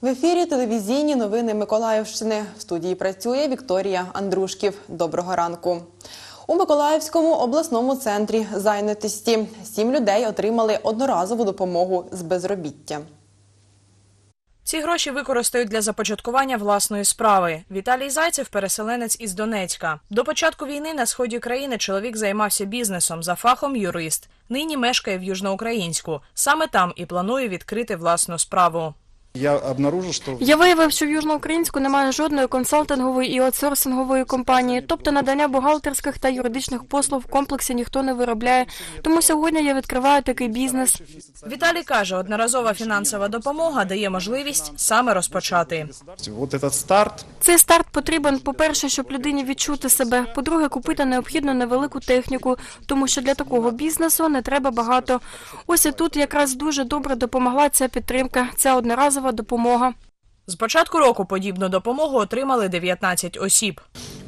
В ефірі телевізійні новини Миколаївщини. В студії працює Вікторія Андрушків. Доброго ранку. У Миколаївському обласному центрі зайнятості сім людей отримали одноразову допомогу з безробіття. Ці гроші використають для започаткування власної справи. Віталій Зайцев переселенець із Донецька. До початку війни на сході країни чоловік займався бізнесом за фахом юрист. Нині мешкає в Южноукраїнську. Саме там і планує відкрити власну справу. Я обнаружил, что Я виявив, що в Южноукраїнську немає жодної консалтингової і аутсорсингової компанії, тобто надання бухгалтерських та юридичних послуг в комплексі ніхто не виробляє. Тому сьогодні я відкриваю такий бізнес. Віталій каже, одноразова фінансова допомога дає можливість саме розпочати. вот этот старт, Цей старт потрібен, по-перше, щоб людині відчути себе. По-друге, купити необхідну невелику техніку, тому що для такого бізнесу не треба багато. Ось і тут якраз дуже добре допомогла ця підтримка, ця одноразова допомога. З початку року подібну допомогу отримали 19 осіб.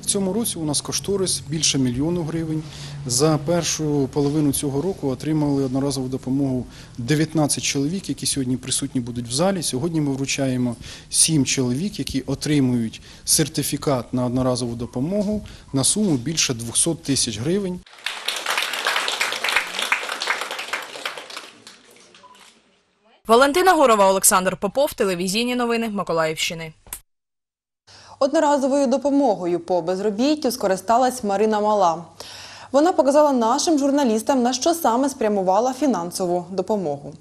в цьому році у нас кошторис більше мільйону гривень. За першу половину цього року отримали одноразову допомогу 19 чоловік, які сьогодні присутні будуть в залі. Сьогодні ми вручаємо 7 чоловік, які отримують сертифікат на одноразову допомогу на суму більше 200 тисяч гривень. Валентина Гурова, Олександр Попов, телевізійні новини Миколаївщини. Одноразовою допомогою по безробіттю скористалась Марина Мала. Вона показала нашим журналістам, на що саме спрямувала фінансову допомогу.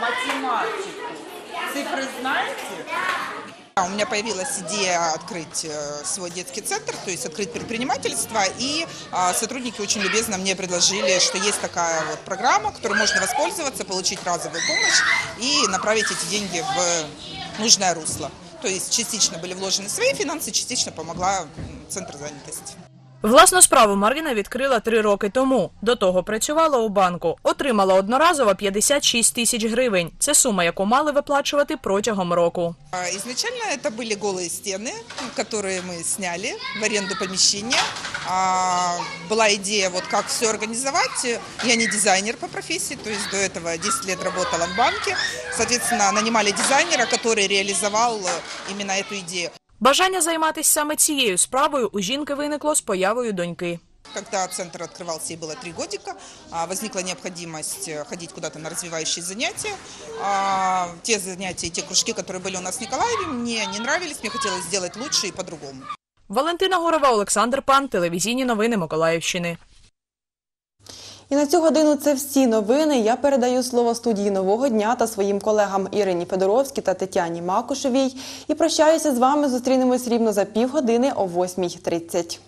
математику. Цифры знаете? У меня появилась идея открыть э, свой детский центр, то есть открыть предпринимательство, и а, сотрудники очень любезно мне предложили, что есть такая вот программа, которой можно воспользоваться, получить разовую помощь и направить эти деньги в нужное русло. То есть частично были вложены свои финансы, частично помогла Центр занятости. Власну справу Марина відкрила три роки тому. До того працювала у банку. Отримала одноразово 56 тисяч гривень. Це сума, яку мали виплачувати протягом року. А, Изначально это были голые стены, которые мы сняли в аренду помещения. А, Была идея, вот как все организовать. Я не дизайнер по профессии, то есть до этого 10 лет работала в банке. Соответственно, нанимали дизайнера, который реализовал э, именно эту идею. Бажання займатися саме цією справою у жінки виникло з появою доньки. Когда центр открывался, ей было три годика, а, возникла необходимость э, ходить куда-то на развивающие занятия. А, Те занятия, те кружки, которые были у нас в Николаеве, мне не нравились, мне хотелось сделать лучше и по-другому. Валентина Гурова, Олександр Пан, телевізійні новини Миколаївщини. І на цю годину це всі новини. Я передаю слово студії нового дня та своїм колегам Ірині Федоровській та Тетяні Макушевій. І прощаюся з вами. Зустрінемось рівно за півгодини о 8.30.